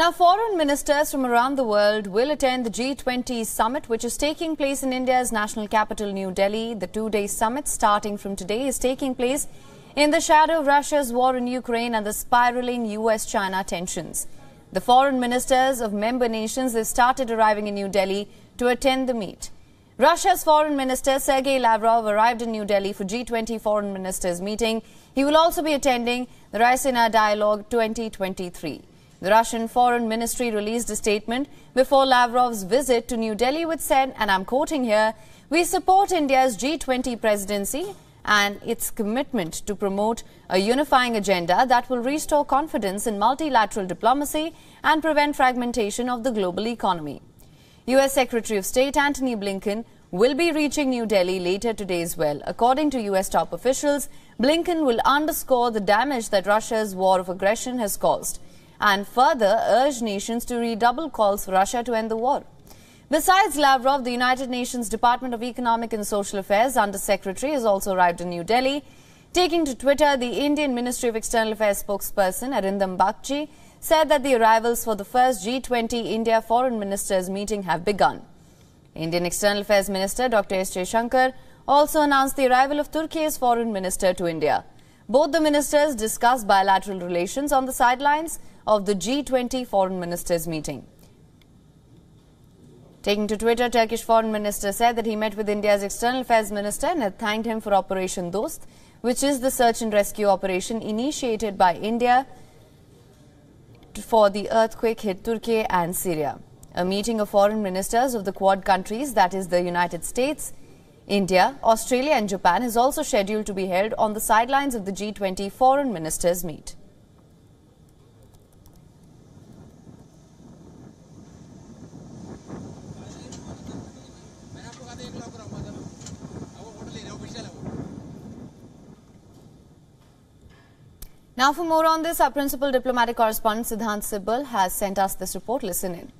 Now, foreign ministers from around the world will attend the G20 summit, which is taking place in India's national capital, New Delhi. The two day summit, starting from today, is taking place in the shadow of Russia's war in Ukraine and the spiraling US China tensions. The foreign ministers of member nations have started arriving in New Delhi to attend the meet. Russia's foreign minister Sergei Lavrov arrived in New Delhi for G20 foreign ministers meeting. He will also be attending the Raisina Dialogue 2023. The Russian Foreign Ministry released a statement before Lavrov's visit to New Delhi, which said, and I'm quoting here, we support India's G20 presidency and its commitment to promote a unifying agenda that will restore confidence in multilateral diplomacy and prevent fragmentation of the global economy. U.S. Secretary of State Antony Blinken will be reaching New Delhi later today as well. According to U.S. top officials, Blinken will underscore the damage that Russia's war of aggression has caused and further urged nations to redouble calls for Russia to end the war. Besides Lavrov, the United Nations Department of Economic and Social Affairs Under Secretary has also arrived in New Delhi. Taking to Twitter, the Indian Ministry of External Affairs spokesperson Arindam Bagchi said that the arrivals for the first G20 India Foreign Ministers meeting have begun. Indian External Affairs Minister Dr. S. Shankar also announced the arrival of Turkey's Foreign Minister to India. Both the ministers discussed bilateral relations on the sidelines of the G20 foreign ministers meeting. Taking to Twitter, Turkish foreign minister said that he met with India's external affairs minister and had thanked him for Operation Dost, which is the search and rescue operation initiated by India for the earthquake hit Turkey and Syria. A meeting of foreign ministers of the Quad countries, that is the United States, India, Australia and Japan is also scheduled to be held on the sidelines of the G20 foreign ministers meet. Now for more on this, our principal diplomatic correspondent Siddhant Sibal has sent us this report. Listen in.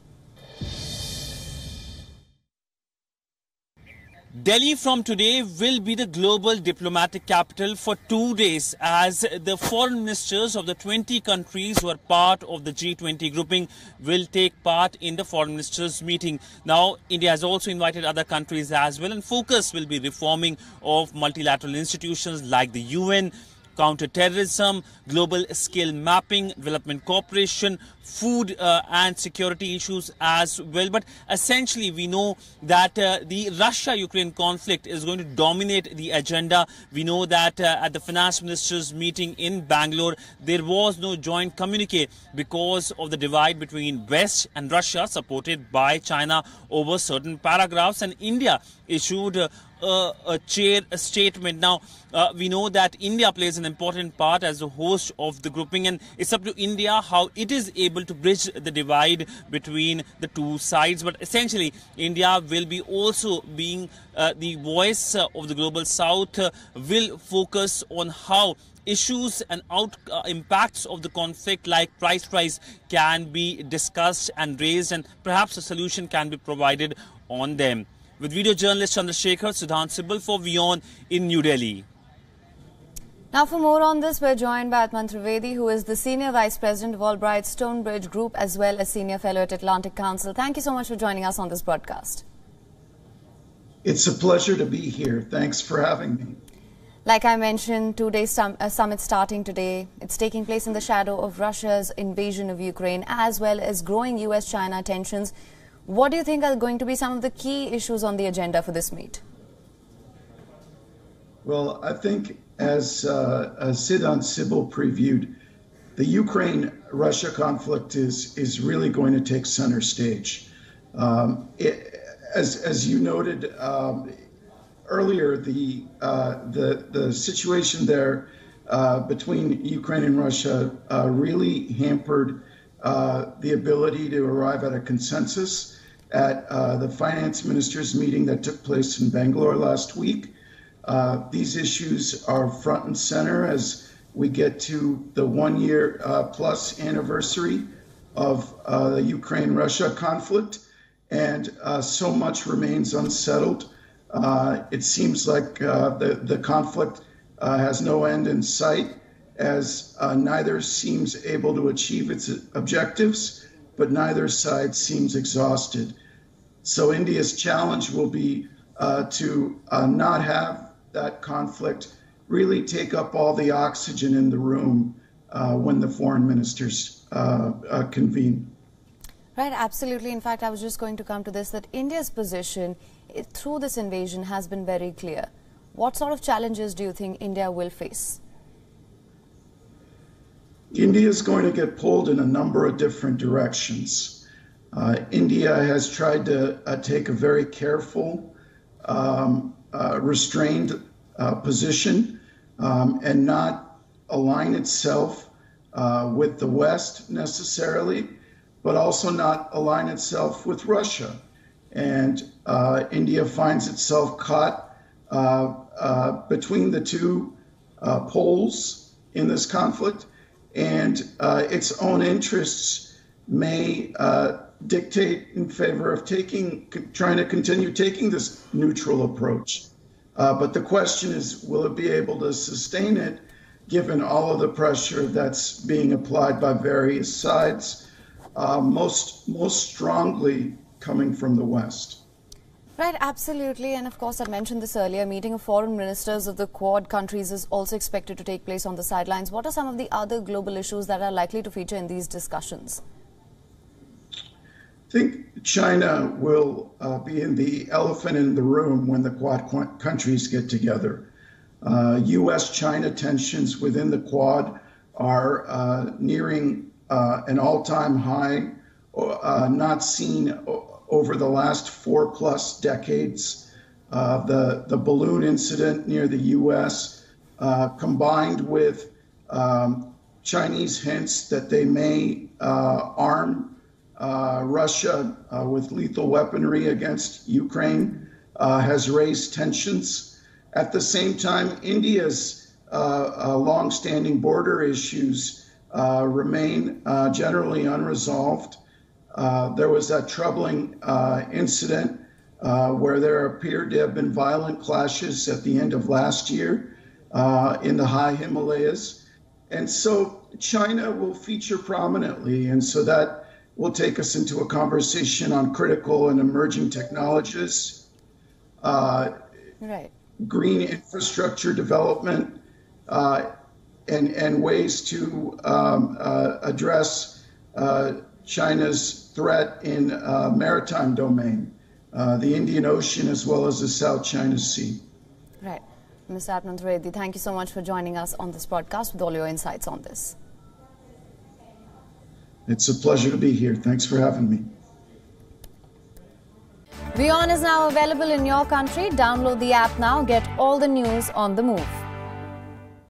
Delhi from today will be the global diplomatic capital for two days as the foreign ministers of the 20 countries who are part of the G20 grouping will take part in the foreign ministers meeting. Now, India has also invited other countries as well and focus will be reforming of multilateral institutions like the UN, counter-terrorism, global scale mapping, development cooperation, food uh, and security issues as well. But essentially, we know that uh, the Russia-Ukraine conflict is going to dominate the agenda. We know that uh, at the finance ministers meeting in Bangalore, there was no joint communique because of the divide between West and Russia, supported by China over certain paragraphs. And India issued uh, a chair a statement. Now, uh, we know that India plays an important part as a host of the grouping, and it's up to India how it is able to bridge the divide between the two sides. But essentially, India will be also being uh, the voice uh, of the global south, uh, will focus on how issues and out uh, impacts of the conflict like price rise can be discussed and raised and perhaps a solution can be provided on them with video journalist Chandrasekhar Siddhant Sibal for WION in New Delhi. Now for more on this, we're joined by Atman Trivedi, who is the Senior Vice President of Albright Stonebridge Group as well as Senior Fellow at Atlantic Council. Thank you so much for joining us on this broadcast. It's a pleasure to be here. Thanks for having me. Like I mentioned, two-day sum uh, summit starting today. It's taking place in the shadow of Russia's invasion of Ukraine as well as growing U.S.-China tensions what do you think are going to be some of the key issues on the agenda for this meet? Well, I think as, uh, as Siddhant Sibal previewed, the Ukraine-Russia conflict is is really going to take center stage. Um, it, as as you noted um, earlier, the uh, the the situation there uh, between Ukraine and Russia uh, really hampered uh, the ability to arrive at a consensus at uh, the finance ministers meeting that took place in Bangalore last week. Uh, these issues are front and center as we get to the one year uh, plus anniversary of uh, the Ukraine Russia conflict, and uh, so much remains unsettled. Uh, it seems like the, the conflict has no end in sight, as neither seems able to achieve its objectives but neither side seems exhausted. So India's challenge will be to not have that conflict really take up all the oxygen in the room uh, when the foreign ministers uh, uh, convene. Right, absolutely. In fact, I was just going to come to this that India's position it, through this invasion has been very clear. What sort of challenges do you think India will face? India is going to get pulled in a number of different directions. Uh, India has tried to uh, take a very careful, um, restrained uh, position um, and not align itself uh, with the West necessarily, but also not align itself with Russia. And uh, India finds itself caught between the two poles in this conflict and uh, its own interests may uh, dictate in favor of taking, trying to continue taking this neutral approach. Uh, but the question is, will it be able to sustain it given all of the pressure that's being applied by various sides, uh, most, most strongly coming from the West? Right, absolutely. And of course, I mentioned this earlier. Meeting of foreign ministers of the Quad countries is also expected to take place on the sidelines. What are some of the other global issues that are likely to feature in these discussions? Think China will uh, be in the elephant in the room when the Quad countries get together. Uh, U.S. China tensions within the Quad are uh, nearing uh, an all time high, uh, not seen over the last four plus decades. Uh, the, the balloon incident near the US, combined with um, Chinese hints that they may arm Russia uh, with lethal weaponry against Ukraine, uh, has raised tensions. At the same time, India's long-standing border issues remain generally unresolved. Uh, there was that troubling uh, incident uh, where there appeared to have been violent clashes at the end of last year uh, in the high Himalayas. And so China will feature prominently. And so that will take us into a conversation on critical and emerging technologies, uh, right. green infrastructure development, and, and ways to um, address China's threat in uh, maritime domain, uh, the Indian Ocean as well as the South China Sea. Right. Mr. Atman thank you so much for joining us on this broadcast with all your insights on this. It's a pleasure to be here. Thanks for having me. WION is now available in your country. Download the app now. Get all the news on the move.